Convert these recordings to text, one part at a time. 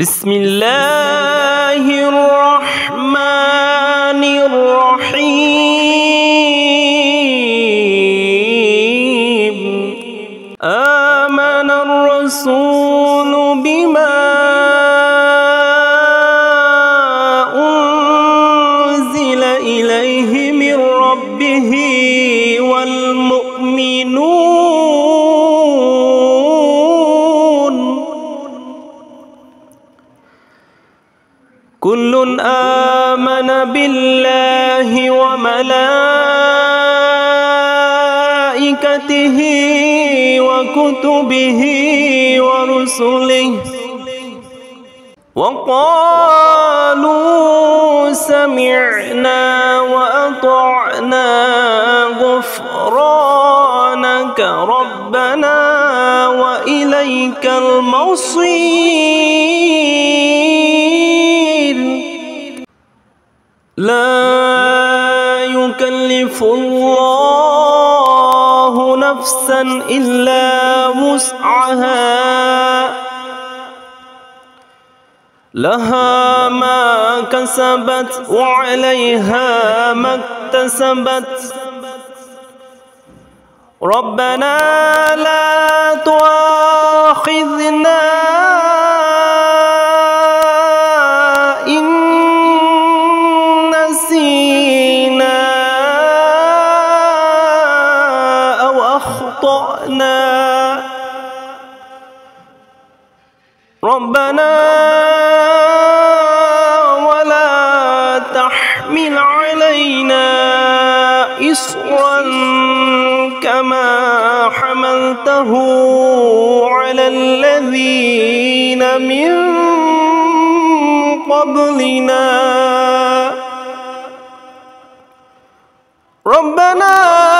بسم الله الرحمن وملائكته وكتبه ورسله. وقالوا سمعنا وأطعنا غفرانك ربنا وإليك المصير. لا يكلف الله نفسا إلا وسعها. لها ما كسبت وعليها ما اكتسبت. ربنا لا تؤاخذنا تحمل علينا إصرا كما حملته على الذين من قبلنا. ربنا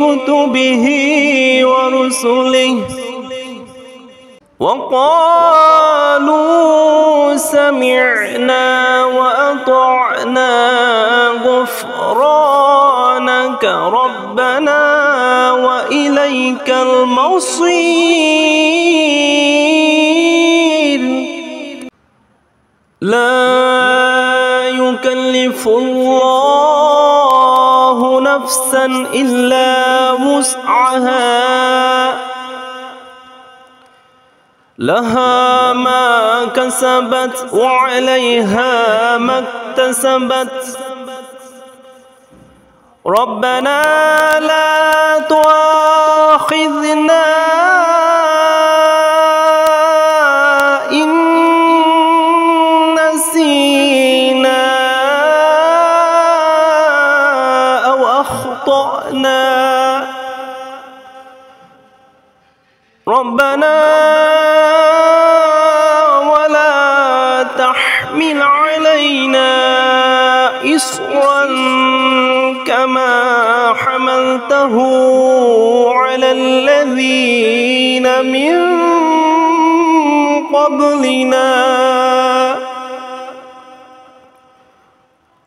وكتبه ورسله. وقالوا سمعنا وأطعنا غفرانك ربنا وإليك المصير. لا يكلف الله نفسا إلا وسعها. لها ما كسبت وعليها ما اكتسبت. ربنا لا تؤاخذنا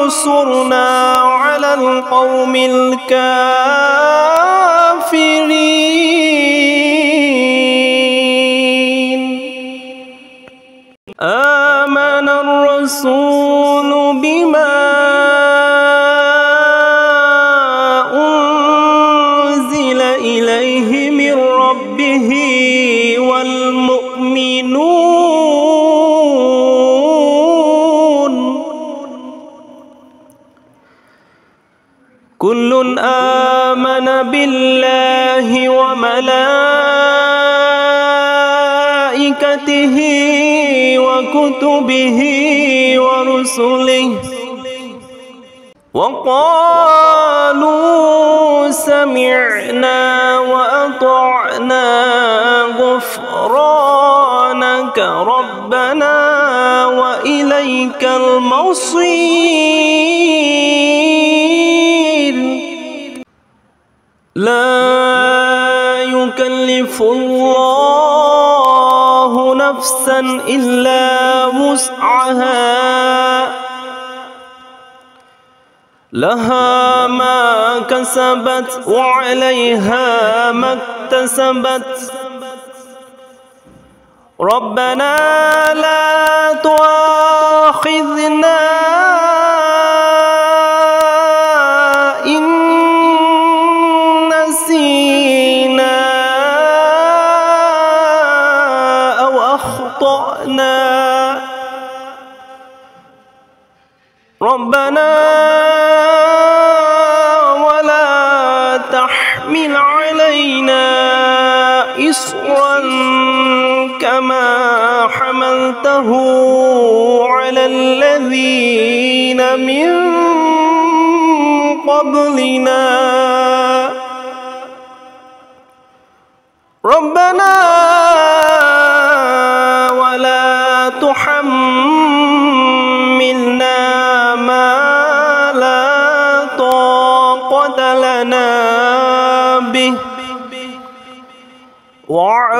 فانصرنا على القوم الكافرين. بالله وملائكته وكتبه ورسله وقالوا سمعنا وأطعنا غفرانك ربنا وإليك المصير الله نفسا إلا وسعها. لها ما كسبت وعليها ما اكتسبت. ربنا لا تؤاخذنا تحمل علينا إصرا كما حملته على الذين من قبلنا. ربنا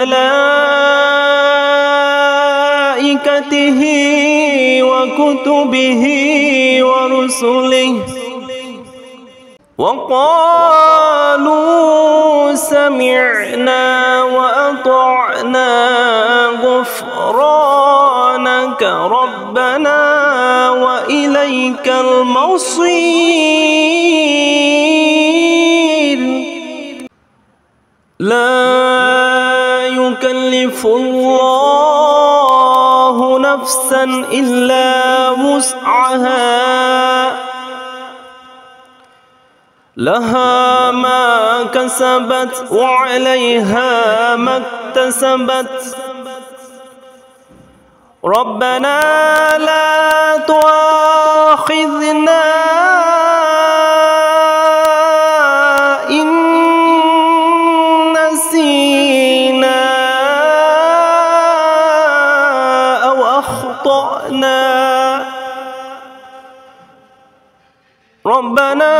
وملائكته وكتبه ورسله. وقالوا سمعنا وأطعنا غفرانك ربنا وإليك المصير. لا يكلف الله نفسا إلا وسعها. لها ما كسبت وعليها ما اكتسبت. ربنا لا تؤاخذنا ربنا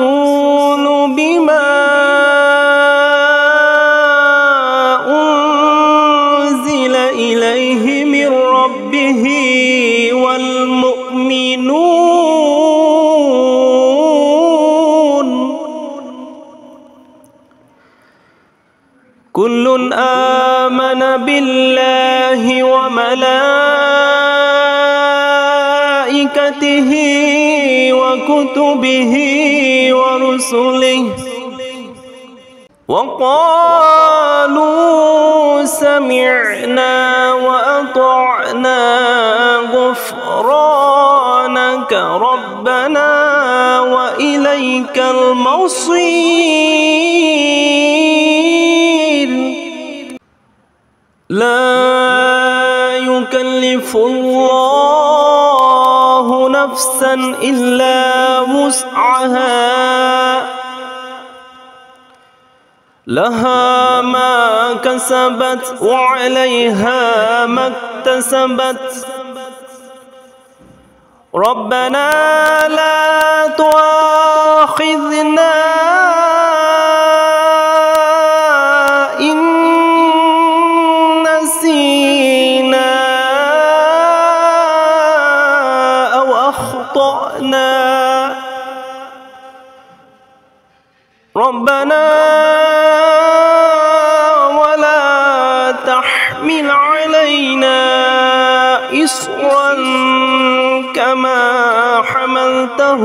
الرسول بما أنزل إليه من ربه والمؤمنون كل آمن بالله وملائكته وكتبه ورسله. وقالوا سمعنا وأطعنا غفرانك ربنا وإليك المصير. لا يكلف الله نفسا إلا وسعها. لها ما كسبت وعليها ما اكتسبت. ربنا لا تؤاخذنا ولا تحمل علينا إصرا كما حملته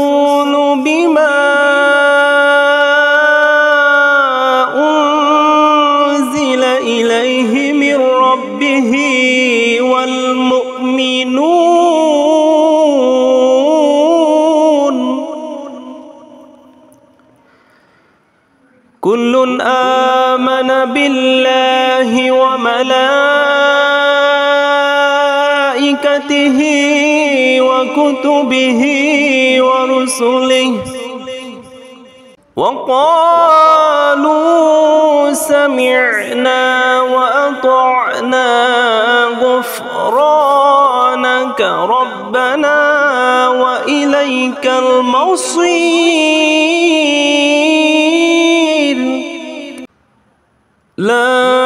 الرسول بما أنزل إليه من ربه والمؤمنون. كل آمن بالله وملائكته وكتبه ورسله وقالوا سمعنا وأطعنا غفرانك ربنا وإليك المصير. لا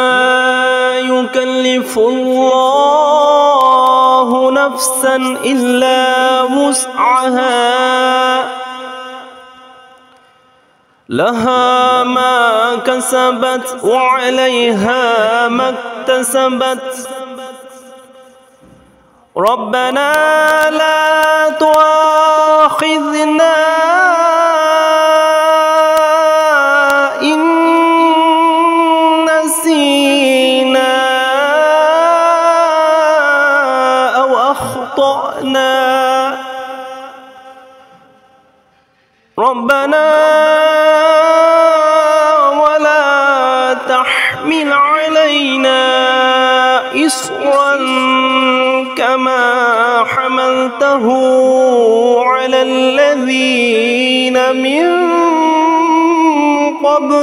يكلف الله نفسا إلا لها ما كسبت وعليها ما اكتسبت. ربنا لا تؤاخذنا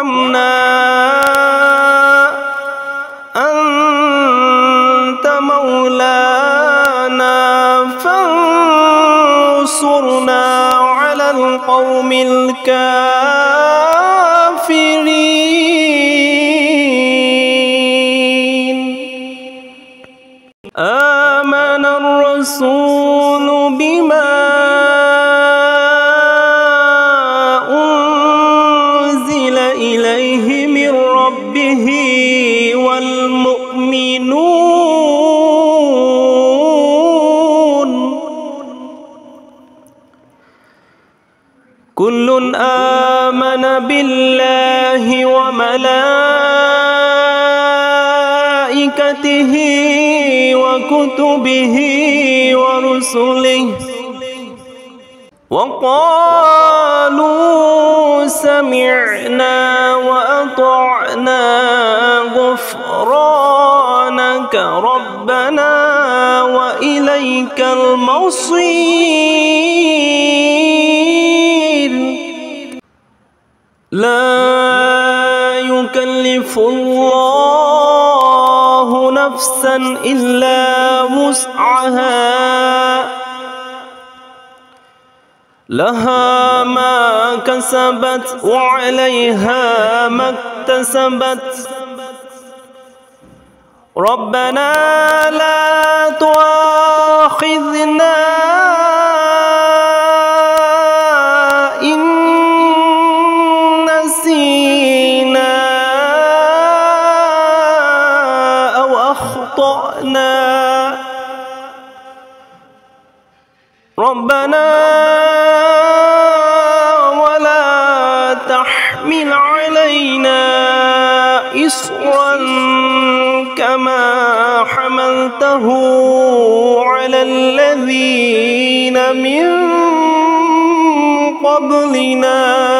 وارحمنا أنت مولانا فانصرنا على القوم الكافرين. كل آمن بالله وملائكته وكتبه ورسله. وقالوا سمعنا وأطعنا غفرانك ربنا وإليك المصير. يكلف الله نفسا إلا وسعها. لها ما كسبت وعليها ما اكتسبت. ربنا لا تؤاخذنا ربنا ولا تحمل علينا إصرا كما حملته على الذين من قبلنا.